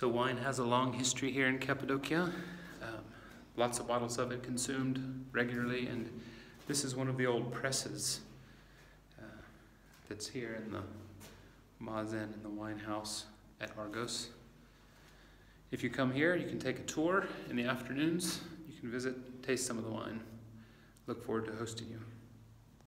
So wine has a long history here in Cappadocia. Um, lots of bottles of it consumed regularly, and this is one of the old presses uh, that's here in the Mazen in the wine house at Argos. If you come here, you can take a tour in the afternoons. You can visit, taste some of the wine. Look forward to hosting you.